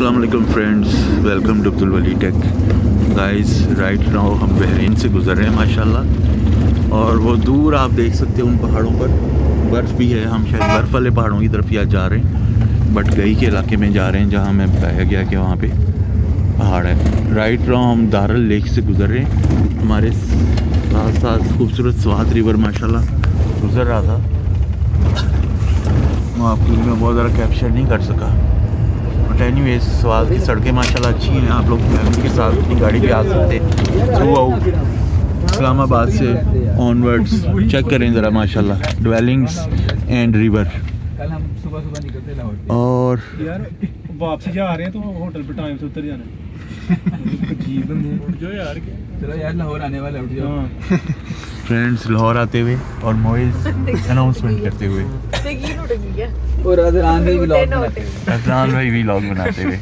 السلام علیکم friends welcome to Abdulwali tech guys right now ہم بحرین سے گزر رہے ہیں ماشاءاللہ اور وہ دور آپ دیکھ سکتے ہیں ان پہاڑوں پر برف بھی ہے ہم شاید برف والے پہاڑوں کی طرف یا جا رہے ہیں بٹ گئی کے علاقے میں جا رہے ہیں جہاں ہمیں بتایا گیا کہ وہاں پہ پہاڑ ہے رائٹ ناؤ ہم دارل لیک سے گزر رہے ہیں ہمارے ساتھ ساتھ خوبصورت سوات ریور ماشاءاللہ گزر رہا تھا میں آپ کی میں بہت زیادہ کیپچر نہیں کر سکا بٹ اینی ویز سوال کی سڑکیں ماشاء اللہ اچھی ہیں آپ لوگ فیملی کے ساتھ اپنی گاڑی پہ آ سکتے تھرو آؤٹ اسلام آباد سے آن ورڈس چیک کریں ذرا ماشاء اللہ ڈویلنگس اینڈ ریور کل ہم صبح صبح نکلتے لاہور سے اور واپسی جا رہے ہیں تو ہوٹل پہ ٹائم سے اتر جانا ہے عجیب بندے ہیں۔ جو یار۔ کے چلو یار لاہور آنے والے اٹھ جاؤ۔ ہاں۔ فرینڈس لاہور آتے ہوئے اور موئز اناؤنسمنٹ کرتے ہوئے۔ اور بناتے رضوان بھائی بھی لاگ بناتے ہوئے۔